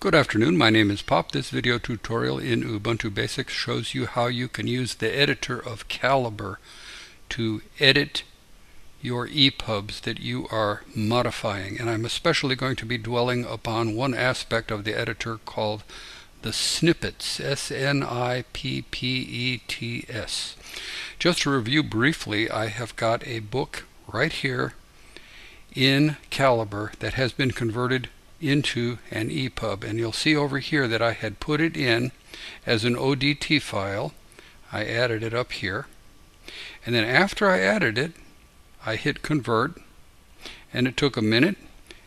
Good afternoon, my name is Pop. This video tutorial in Ubuntu Basics shows you how you can use the editor of Calibre to edit your EPUBs that you are modifying. And I'm especially going to be dwelling upon one aspect of the editor called the snippets, S-N-I-P-P-E-T-S. Just to review briefly, I have got a book right here in Calibre that has been converted into an EPUB and you'll see over here that I had put it in as an ODT file. I added it up here. And then after I added it I hit convert. And it took a minute.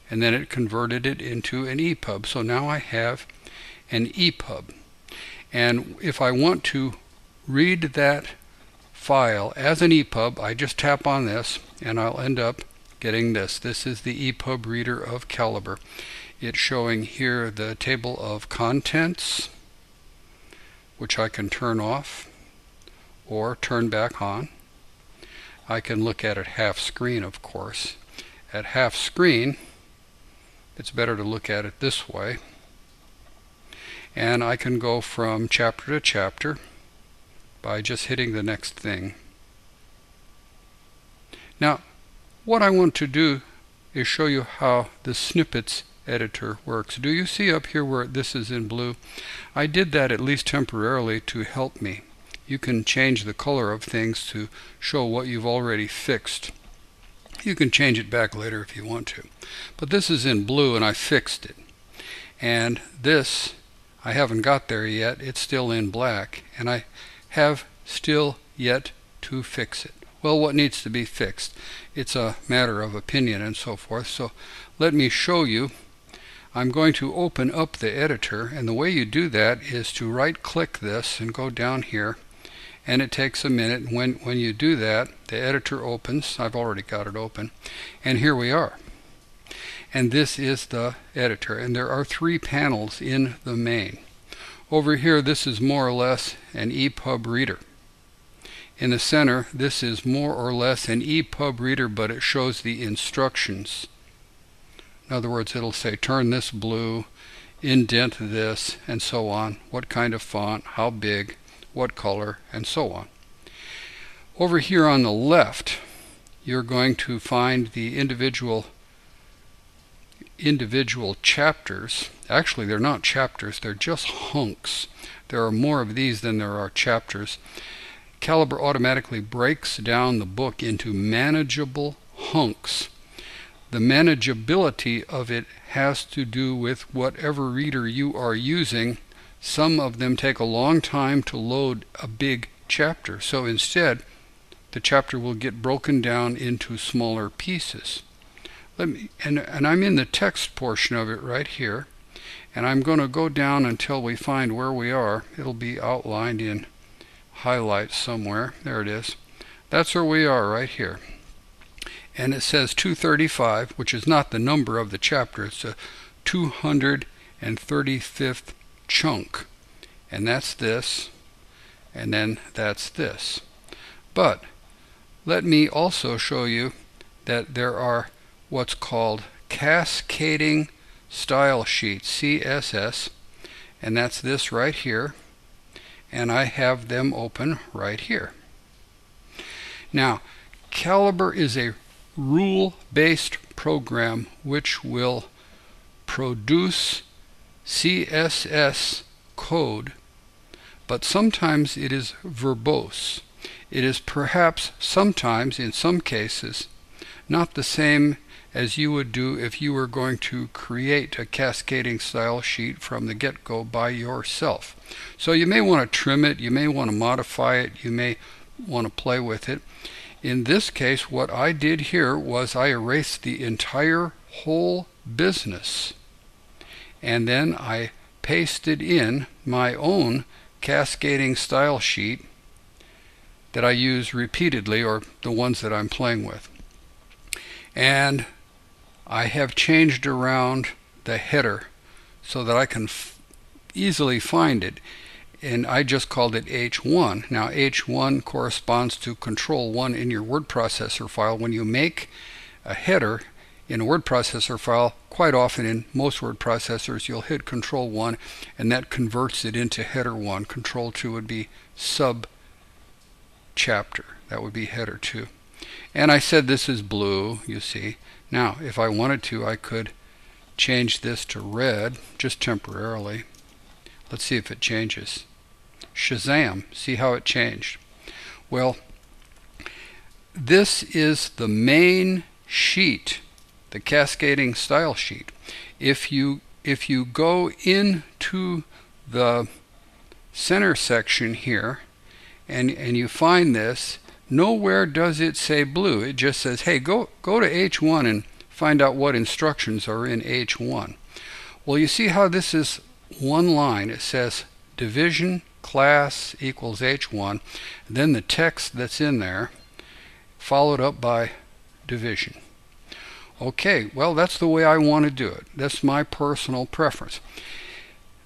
And then it converted it into an EPUB so now I have an EPUB and if I want to read that file as an EPUB I just tap on this and I'll end up getting this. This is the EPUB reader of Calibre. It's showing here the table of contents, which I can turn off or turn back on. I can look at it half screen, of course. At half screen, it's better to look at it this way. And I can go from chapter to chapter by just hitting the next thing. Now, what I want to do is show you how the snippets editor works. Do you see up here where this is in blue? I did that at least temporarily to help me. You can change the color of things to show what you've already fixed. You can change it back later if you want to. But this is in blue and I fixed it. And this, I haven't got there yet. It's still in black. And I have still yet to fix it well, what needs to be fixed? It's a matter of opinion and so forth. So let me show you. I'm going to open up the editor, and the way you do that is to right-click this and go down here, and it takes a minute. When, when you do that, the editor opens. I've already got it open, and here we are. And this is the editor, and there are three panels in the main. Over here, this is more or less an EPUB reader. In the center, this is more or less an EPUB reader, but it shows the instructions. In other words, it'll say turn this blue, indent this, and so on, what kind of font, how big, what color, and so on. Over here on the left, you're going to find the individual individual chapters. Actually, they're not chapters, they're just hunks. There are more of these than there are chapters. Calibre automatically breaks down the book into manageable hunks. The manageability of it has to do with whatever reader you are using. Some of them take a long time to load a big chapter. So instead, the chapter will get broken down into smaller pieces. Let me, and, and I'm in the text portion of it right here. And I'm going to go down until we find where we are. It'll be outlined in highlight somewhere. There it is. That's where we are right here. And it says 235, which is not the number of the chapter. It's a 235th chunk. And that's this. And then that's this. But let me also show you that there are what's called cascading style sheets, CSS. And that's this right here and I have them open right here. Now, Calibre is a rule-based program which will produce CSS code, but sometimes it is verbose. It is perhaps sometimes, in some cases, not the same as you would do if you were going to create a cascading style sheet from the get-go by yourself. So you may want to trim it, you may want to modify it, you may want to play with it. In this case, what I did here was I erased the entire whole business and then I pasted in my own cascading style sheet that I use repeatedly or the ones that I'm playing with. And I have changed around the header so that I can easily find it and I just called it H1. Now H1 corresponds to control 1 in your word processor file. When you make a header in a word processor file, quite often in most word processors, you'll hit Control 1 and that converts it into header 1. Control 2 would be sub chapter. That would be header 2. And I said this is blue, you see. Now, if I wanted to, I could change this to red, just temporarily. Let's see if it changes. Shazam, see how it changed. Well, this is the main sheet, the cascading style sheet. If you if you go into the center section here and and you find this, nowhere does it say blue. It just says, "Hey, go go to H1 and find out what instructions are in H1." Well, you see how this is one line. It says division class equals H1, then the text that's in there, followed up by division. Okay, well, that's the way I want to do it. That's my personal preference.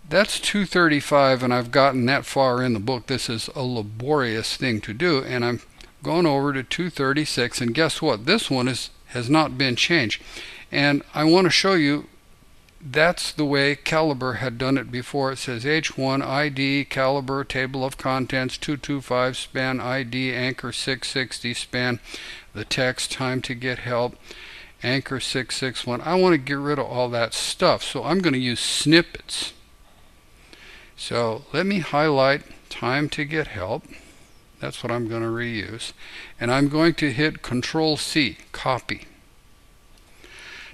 That's 235, and I've gotten that far in the book. This is a laborious thing to do, and I'm going over to 236, and guess what? This one is has not been changed. And I want to show you that's the way Calibre had done it before. It says H1 ID Calibre table of contents 225 span ID anchor 660 span the text time to get help anchor 661. I want to get rid of all that stuff so I'm going to use snippets. So let me highlight time to get help. That's what I'm going to reuse. And I'm going to hit Control C, copy.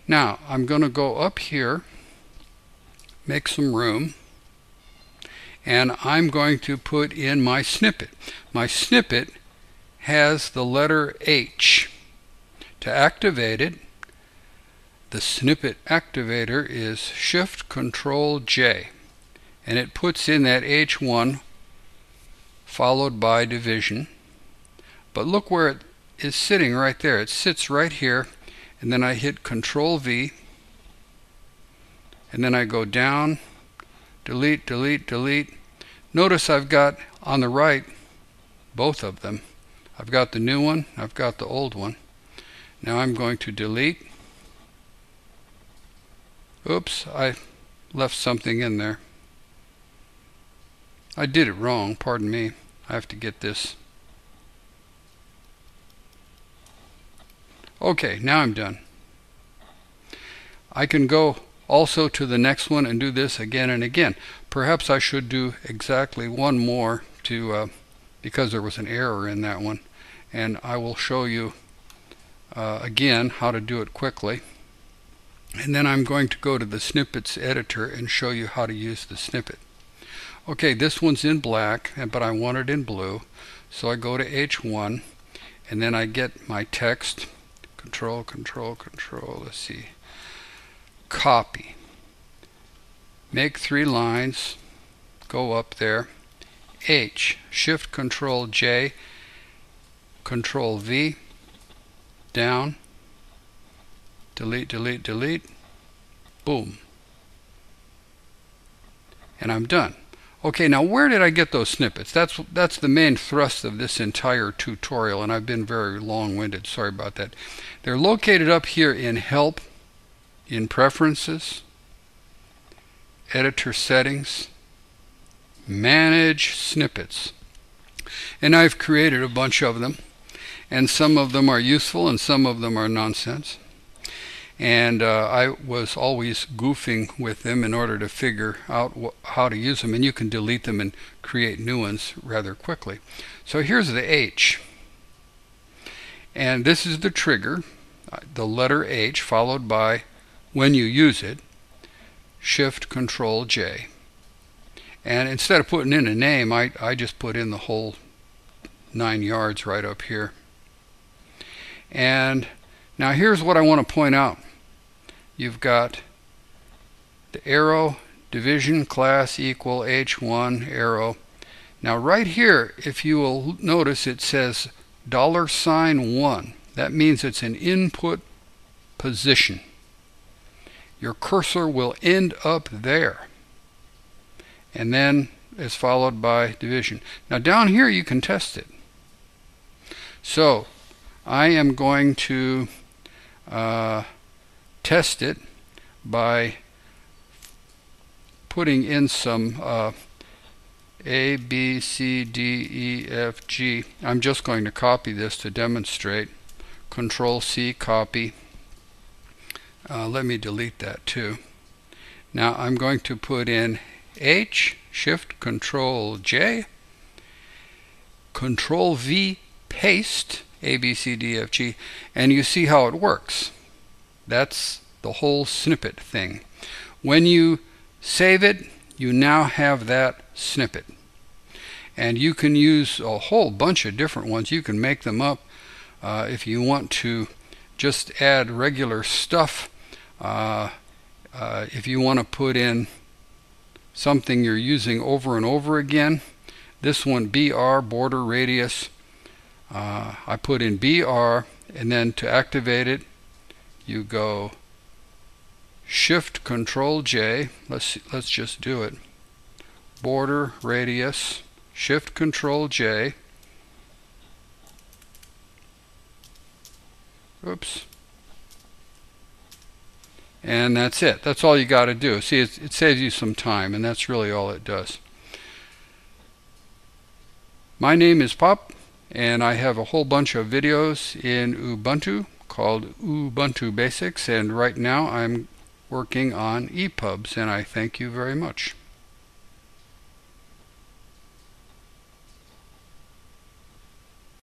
Now I'm going to go up here make some room and I'm going to put in my snippet. My snippet has the letter H. To activate it, the snippet activator is Shift Control J and it puts in that H1 followed by division. But look where it is sitting right there. It sits right here and then I hit Control V and then I go down, delete, delete, delete. Notice I've got on the right both of them. I've got the new one, I've got the old one. Now I'm going to delete. Oops, I left something in there. I did it wrong, pardon me. I have to get this. Okay, now I'm done. I can go also to the next one and do this again and again. Perhaps I should do exactly one more to uh, because there was an error in that one and I will show you uh, again how to do it quickly and then I'm going to go to the snippets editor and show you how to use the snippet. Okay, this one's in black, but I want it in blue. So I go to H1, and then I get my text, control, control, control, let's see, copy. Make three lines, go up there. H, Shift Control J, Control V, down, delete, delete, delete, boom. And I'm done. Okay, now where did I get those snippets? That's that's the main thrust of this entire tutorial, and I've been very long-winded. Sorry about that. They're located up here in Help, in Preferences, Editor Settings, Manage Snippets. And I've created a bunch of them, and some of them are useful and some of them are nonsense. And uh, I was always goofing with them in order to figure out how to use them, and you can delete them and create new ones rather quickly. So here's the H. And this is the trigger, uh, the letter H followed by when you use it, Shift Control J. And instead of putting in a name, I, I just put in the whole nine yards right up here. And now here's what I want to point out. You've got the arrow, division class equal H1 arrow. Now right here, if you will notice, it says dollar sign one. That means it's an input position your cursor will end up there. And then it's followed by division. Now down here you can test it. So I am going to uh, test it by putting in some uh, A, B, C, D, E, F, G. I'm just going to copy this to demonstrate. Control C, copy. Uh, let me delete that too. Now I'm going to put in H, Shift Control J, Control V, paste, A, B, C, D, F, G, and you see how it works. That's the whole snippet thing. When you save it, you now have that snippet. And you can use a whole bunch of different ones. You can make them up uh, if you want to just add regular stuff. Uh, uh, if you want to put in something you're using over and over again, this one BR border radius, uh, I put in BR and then to activate it you go Shift Control J. Let's let's just do it. Border radius. Shift Control J. Oops. And that's it. That's all you got to do. See, it, it saves you some time, and that's really all it does. My name is Pop, and I have a whole bunch of videos in Ubuntu called Ubuntu Basics, and right now I'm working on EPUBs, and I thank you very much.